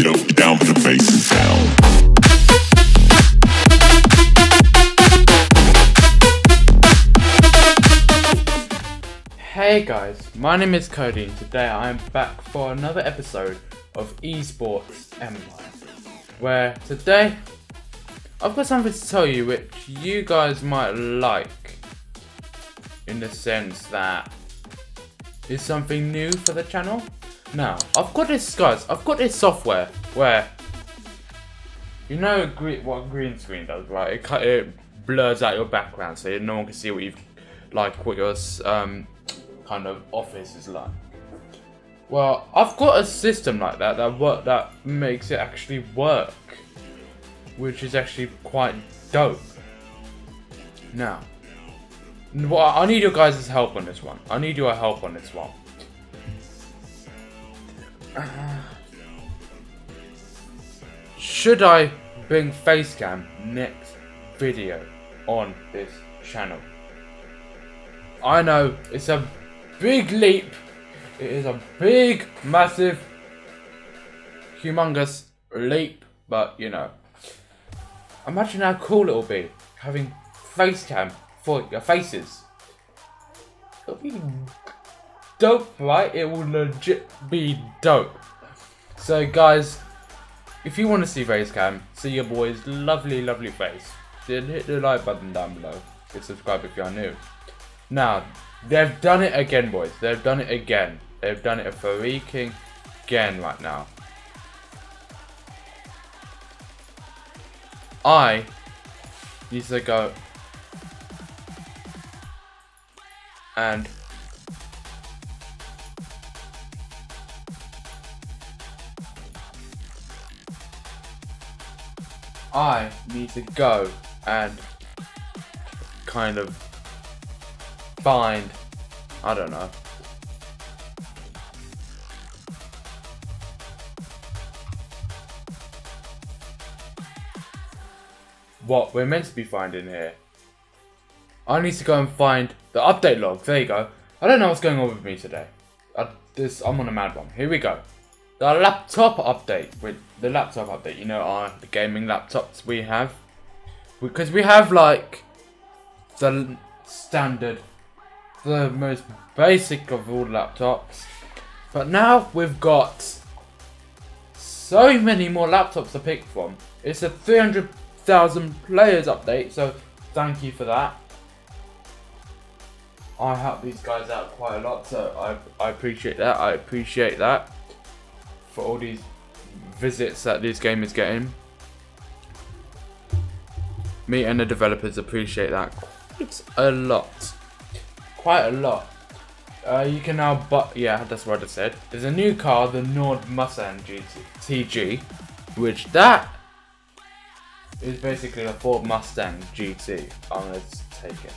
Get down, the. Hey guys, my name is Kodi and today I am back for another episode of Esports Empire. Where today I've got something to tell you which you guys might like in the sense that it's something new for the channel. Now, I've got this guys, I've got this software where you know what green screen does, right? It, cut- it blurs out your background so no one can see what you've like what your um, kind of office is like. Well, I've got a system like that that work that makes it actually work, which is actually quite dope. Now, well, I need your guys' help on this one. I need your help on this one. Uh, should I bring Facecam next video on this channel? I know it's a big leap. It is a big, massive, humongous leap, but you know. Imagine how cool it'll be having face cam for your faces. It'll be dope, right? It will legit be dope. So, guys, if you want to see face cam, see your boy's lovely, lovely face, then hit the like button down below. Hit subscribe if you're new. Now, they've done it again, boys. They've done it again. They've done it a freaking again right now. I need to go and I need to go and kind of find I don't know. What we're meant to be finding here. I need to go and find the update log. There you go. I don't know what's going on with me today. I, this I'm on a mad one. Here we go. The laptop update with the laptop update. You know, our the gaming laptops we have because we have like the standard the most basic of all laptops. But now we've got so many more laptops to pick from. It's a 300,000 players update, so thank you for that. I help these guys out quite a lot, so I, I appreciate that. I appreciate that for all these visits that this game is getting. Me and the developers appreciate that quite a lot quite a lot. Uh, you can now, but yeah, that's what I said. There's a new car, the Nord Mustang GT, TG, which that is basically the Ford Mustang GT. I'm gonna take it.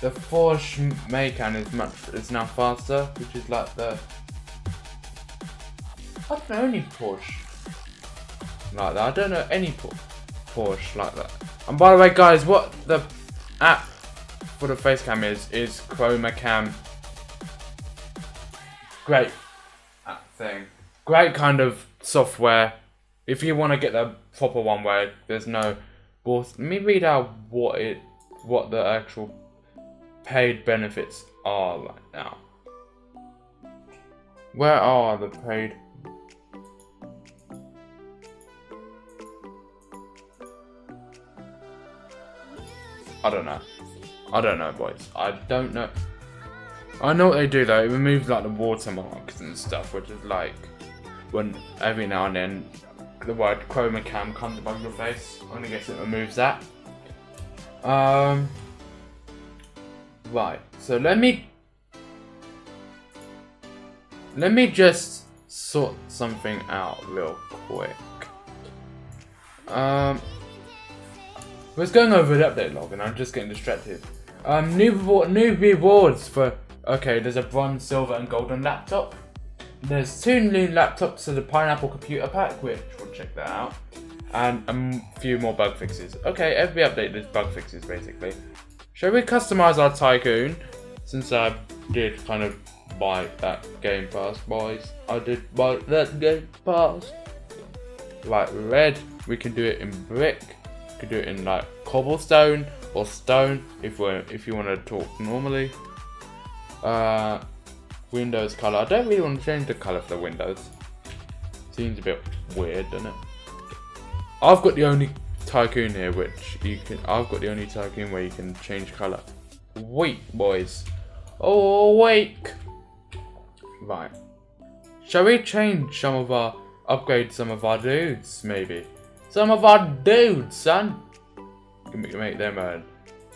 The Porsche Macan is much is now faster, which is like the I don't know any Porsche like that. I don't know any Porsche like that. And by the way, guys, what the app for the face cam is is Chroma Cam. Great thing. Great kind of software. If you want to get the proper one where there's no boss, let me read out what it what the actual paid benefits are right now. Where are the paid I don't know. I don't know, boys. I don't know. I know what they do though. It removes like the watermarks and stuff, which is like when every now and then the word chroma cam comes above your face. I'm gonna guess it removes that. Um. Right. So let me let me just sort something out real quick. Um. I was going over the update log and I'm just getting distracted. Um, new new rewards for okay. There's a bronze, silver, and golden laptop. There's two new laptops to the Pineapple Computer Pack, which we'll check that out, and a few more bug fixes. Okay, every update there's bug fixes basically. Shall we customize our tycoon? Since I did kind of buy that Game Pass, boys. I did buy that Game Pass. like red, we can do it in brick. Can do it in like cobblestone or stone if we if you want to talk normally. Uh, windows color. I don't really want to change the color for the windows. Seems a bit weird, doesn't it? I've got the only tycoon here which you can. I've got the only tycoon where you can change color. Wait, boys. Oh, wake. Right. Shall we change some of our, upgrade some of our dudes, maybe? Some of our dudes, son. Can we make them earn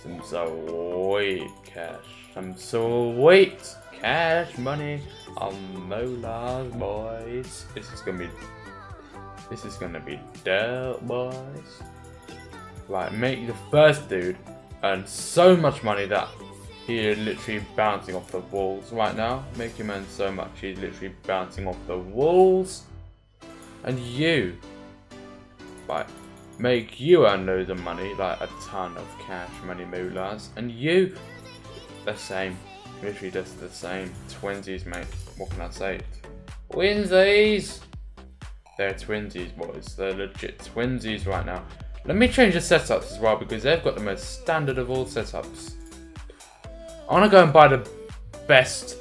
some sweet cash. Some sweet cash money on Molars, boys. This is gonna be, this is gonna be dope, boys. Right, make the first dude earn so much money that he is literally bouncing off the walls right now. Make him earn so much, he's literally bouncing off the walls. And you, right, make you earn loads of money, like a ton of cash money moolahs. And you, the same, literally just the same. Twinsies, mate. What can I say? Twinsies! They're twinsies, boys. They're legit twinsies right now. Let me change the setups as well because they've got the most standard of all setups. I want to go and buy the best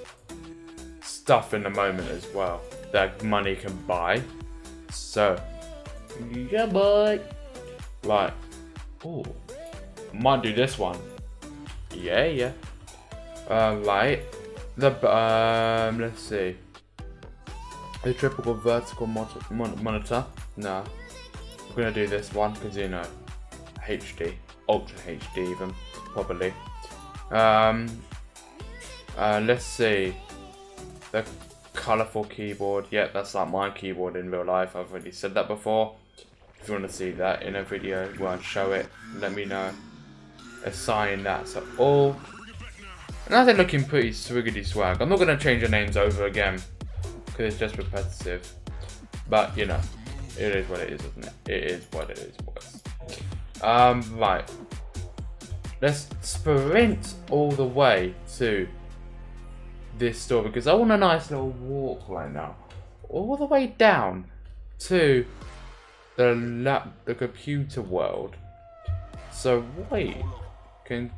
stuff in the moment as well that money can buy. So, yeah, boy. Like, oh, might do this one. Yeah, yeah. Uh, right. The um, let's see. The triple vertical monitor. No, we're gonna do this one because you know, HD, ultra HD even probably. Um, uh, let's see. The colourful keyboard. Yeah, that's like my keyboard in real life. I've already said that before. You want to see that in a video, and show it. Let me know. Assign that to all. And now they're looking pretty swiggity swag. I'm not going to change the names over again. Because it's just repetitive. But, you know. It is what it is, isn't it? It is what it is, boys. Um, right. Let's sprint all the way to this store because I want a nice little walk right now. All the way down to the lap, the computer world. So we can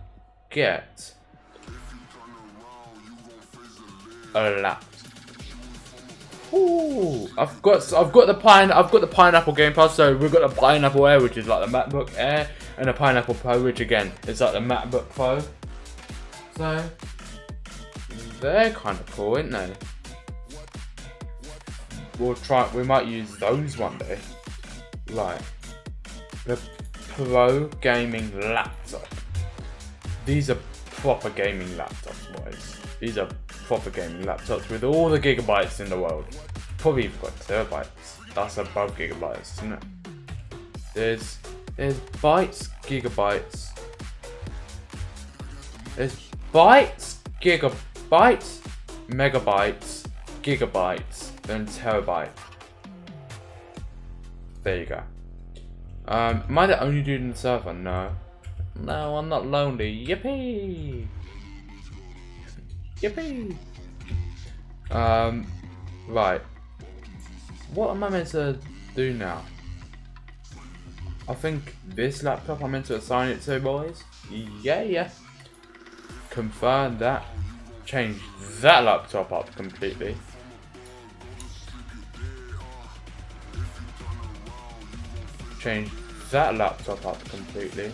get a laptop. Ooh, I've got I've got the pine I've got the pineapple game pass. So we've got the pineapple Air, which is like the MacBook Air, and the pineapple Pro, which again is like the MacBook Pro. So they're kind of cool, aren't they? We'll try. We might use those one day. Like the Pro gaming laptop. These are proper gaming laptops, boys. These are proper gaming laptops with all the gigabytes in the world. Probably even got terabytes. That's above gigabytes, isn't it? There's there's bytes, gigabytes. There's bytes, gigabytes, megabytes, gigabytes, then terabyte. There you go. Um, am I the only dude in the server? No. No, I'm not lonely. Yippee! Yippee! Um, right. What am I meant to do now? I think this laptop I'm meant to assign it to, boys. Yeah, yeah. Confirm that. Change that laptop up completely. Change that laptop up completely.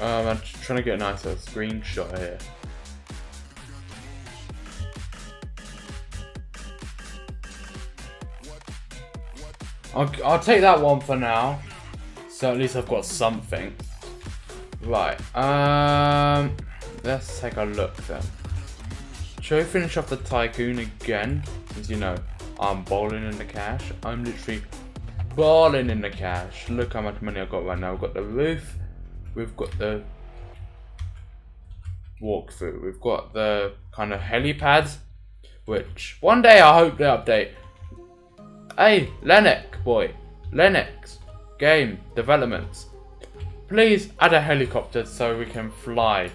Um, I'm trying to get a nice screenshot here. I'll, I'll take that one for now. So at least I've got something. Right, um, let's take a look then. Shall I finish off the Tycoon again? Because, you know, I'm bowling in the cash. I'm literally balling in the cash. Look how much money I've got right now. I've got the roof. We've got the walkthrough. We've got the kind of helipads, which one day I hope they update. Hey, Lennox boy, Lennox game developments. Please add a helicopter so we can fly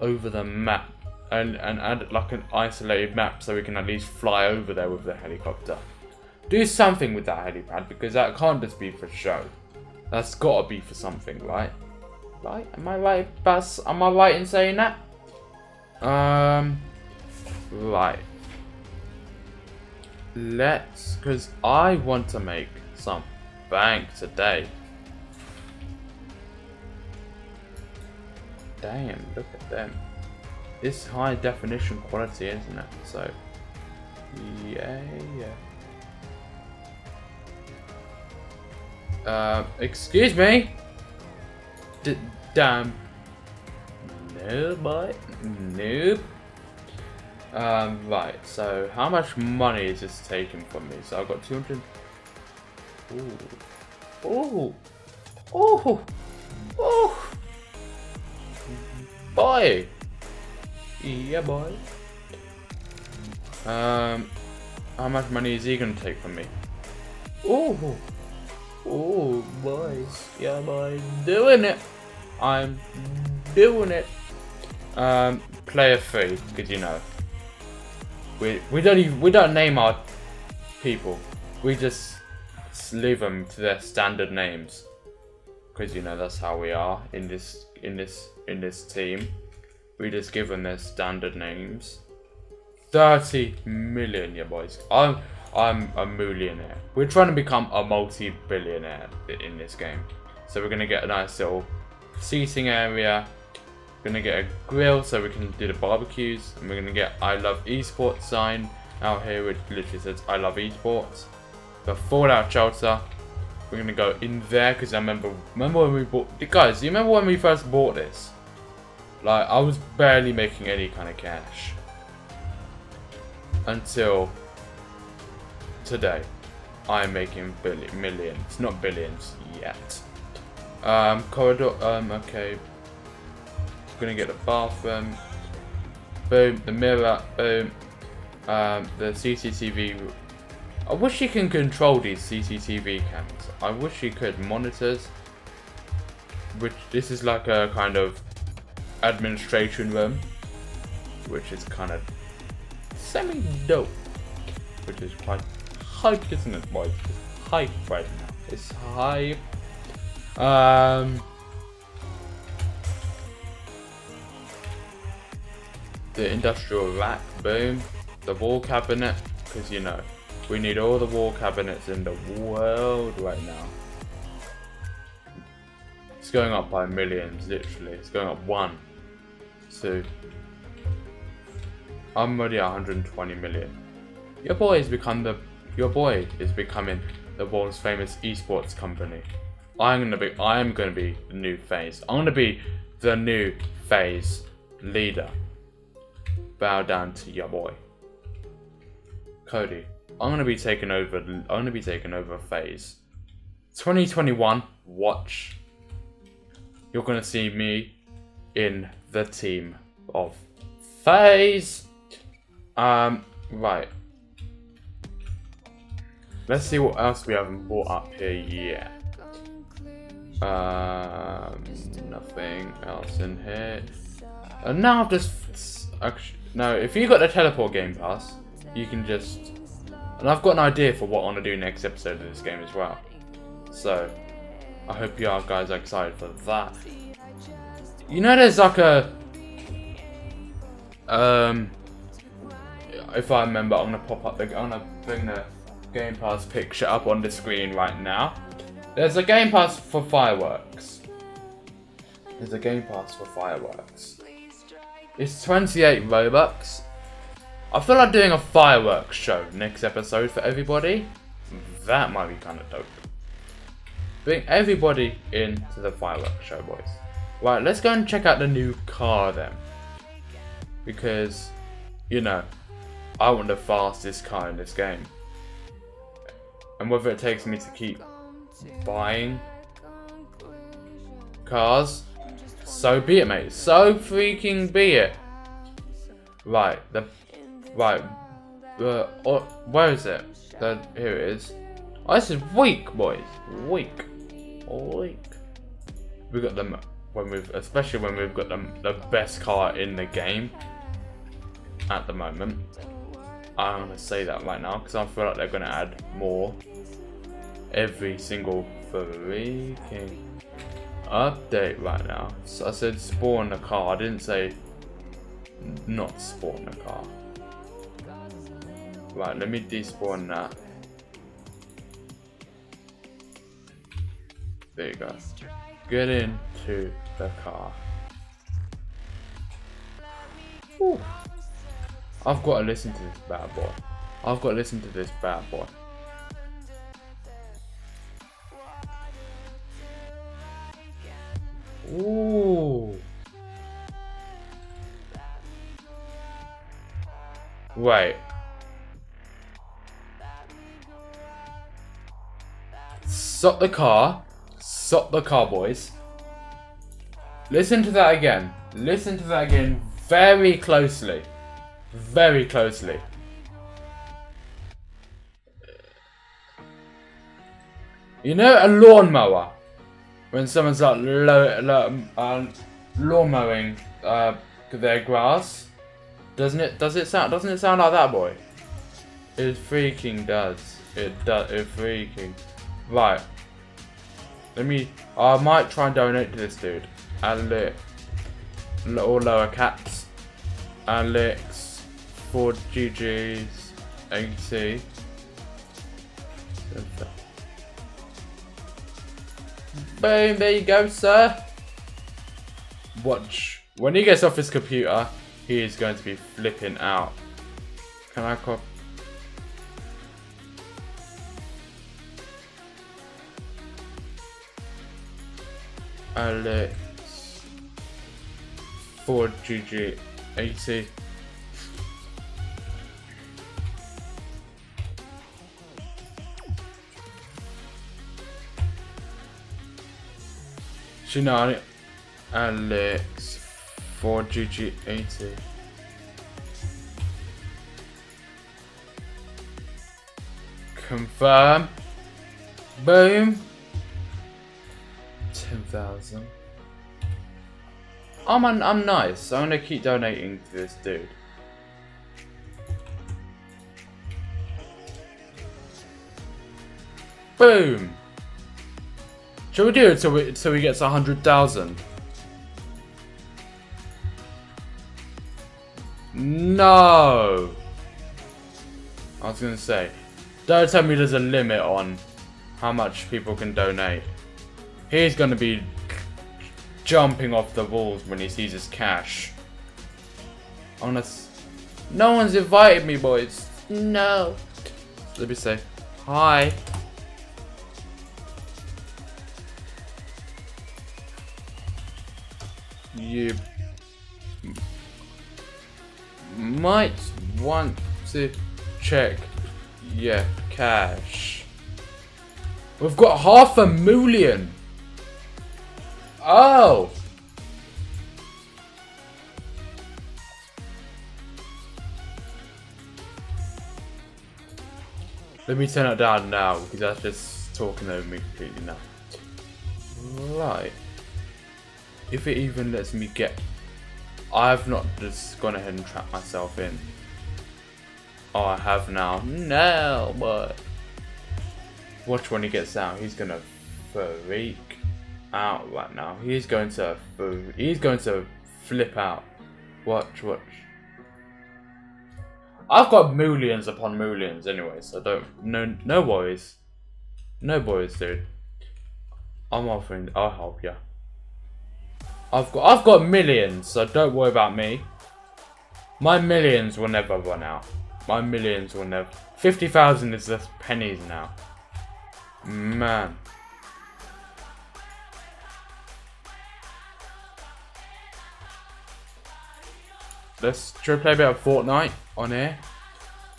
over the map and, and add like an isolated map so we can at least fly over there with the helicopter. Do something with that helipad because that can't just be for show. That's gotta be for something, right? Right? Am I right? Am I right in saying that? Um, right. Let's, because I want to make some bank today. Damn, look at them. It's high definition quality, isn't it? So, yeah, yeah. Uh, excuse me? D damn. No, boy. Nope. Um, right, so how much money is this taking from me? So I've got 200... Ooh. Ooh. Ooh. Ooh. Boy. Yeah, boy. Um, how much money is he gonna take from me? Ooh. Ooh, boys. Yeah, boy. Doing it. I'm doing it. Um, player three, because you know, we we don't even we don't name our people. We just leave them to their standard names, because you know that's how we are in this in this in this team. We just give them their standard names. Thirty million, yeah, boys. I'm I'm a millionaire. We're trying to become a multi-billionaire in this game. So we're gonna get a nice little seating area gonna get a grill so we can do the barbecues and we're gonna get I love esports sign. Out here which literally says I love esports. The fallout shelter we're gonna go in there because I remember remember when we bought guys you remember when we first bought this? Like I was barely making any kind of cash. Until today I'm making billion millions not billions yet. Um corridor um okay gonna get the bathroom. Boom, the mirror, boom. Um, the CCTV. I wish you can control these CCTV cams. I wish you could monitors. Which this is like a kind of administration room, which is kind of semi dope, which is quite hype, isn't it, boys? It's hype right now. It's hype. Um. The industrial rack, boom, the wall cabinet, because you know, we need all the wall cabinets in the world right now. It's going up by millions, literally. It's going up one, two. I'm already 120 million. Your boy has become the, your boy is becoming the world's famous esports company. I'm gonna be, I'm gonna be the new FaZe. I'm gonna be the new FaZe leader bow down to your boy. Kodi, I'm gonna be taking over. I'm gonna be taking over FaZe. 2021. Watch. You're gonna see me in the team of FaZe. Um. Right. Let's see what else we haven't brought up here yet. Um, nothing else in here. And now I've just actually no, if you got the teleport game pass, you can just... And I've got an idea for what I want to do next episode of this game as well. So, I hope you are guys are excited for that. You know there's like a... Um... If I remember, I'm to pop up the... I'm to bring the Game Pass picture up on the screen right now. There's a Game Pass for fireworks. There's a Game Pass for fireworks. It's 28 Robux. I feel like doing a fireworks show next episode for everybody. That might be kind of dope. Bring everybody into the fireworks show, boys. Right, let's go and check out the new car then. Because, you know, I want the fastest car in this game. And whether it takes me to keep buying cars so be it, mate. So freaking be it. Right, the right. Uh, or, where is it? The, here it is. Oh, this is weak, boys. Weak. Weak. We got them when we've, especially when we've got them the best car in the game at the moment. I'm gonna say that right now because I feel like they're gonna add more every single freaking update right now. So I said spawn a car. I didn't say not spawn a car. Right, let me despawn that. There you go. Get into the car. Whew. I've got to listen to this bad boy. I've got to listen to this bad boy. Ooh. Wait. Stop the car. Stop the car, boys. Listen to that again. Listen to that again very closely. Very closely. You know a lawnmower? When someone's like low, low, um, lawn mowing uh, their grass? Doesn't it, does it sound, doesn't it sound like that, boy? It freaking does. It does, it freaking... Right. Let me, I might try and donate to this dude. Alex, all lower caps. Alex, 4 GGs, 80. Boom, there you go, sir. Watch. When he gets off his computer, he is going to be flipping out. Can I copy? Alex 4GG 80 Shinari Alex for GG80. Confirm Boom 10,000 I'm, an, I'm nice. I'm gonna keep donating to this dude. Boom! Shall we do it till, we, till he gets 100,000? No! I was gonna say, don't tell me there's a limit on how much people can donate. He's gonna be jumping off the walls when he sees his cash. Honest. No one's invited me, boys. No. Let me say hi. You might want to check your cash. We've got half a million. Oh! Let me turn it down now because that's just talking over me completely now. Right. If it even lets me get... I've not just gone ahead and trapped myself in. Oh, I have now. No, but... Watch when he gets out. He's gonna freak out right now. He's going to he's going to flip out. Watch, watch. I've got millions upon millions anyway, so don't no no worries. No worries, dude. I'm offering I'll help you. I've got I've got millions, so don't worry about me. My millions will never run out. My millions will never 50,000 is just pennies now. Man. Let's try play a bit of Fortnite on here.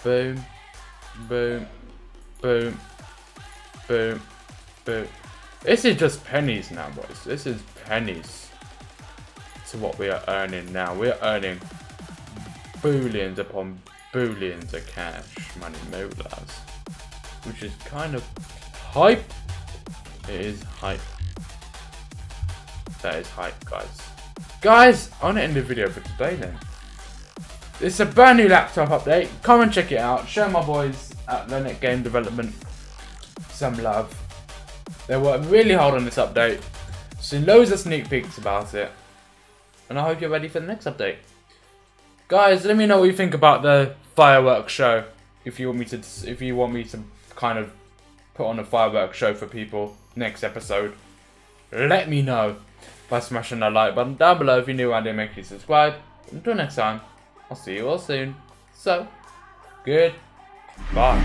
Boom, boom, boom, boom, boom. This is just pennies now, boys. This is pennies to what we are earning now. We're earning billions upon billions of cash money moolas, which is kind of hype. It is hype. That is hype, guys. Guys, I want to end the video for today then. It's a brand new laptop update. Come and check it out. Show my boys at Linux Game Development some love. They worked really hard on this update. Seen loads of sneak peeks about it. And I hope you're ready for the next update. Guys, let me know what you think about the fireworks show. If you want me to if you want me to kind of put on a fireworks show for people next episode. Let me know by smashing that like button down below if you're new and make sure you subscribe. Until next time, I'll see you all soon. So, good. Bye.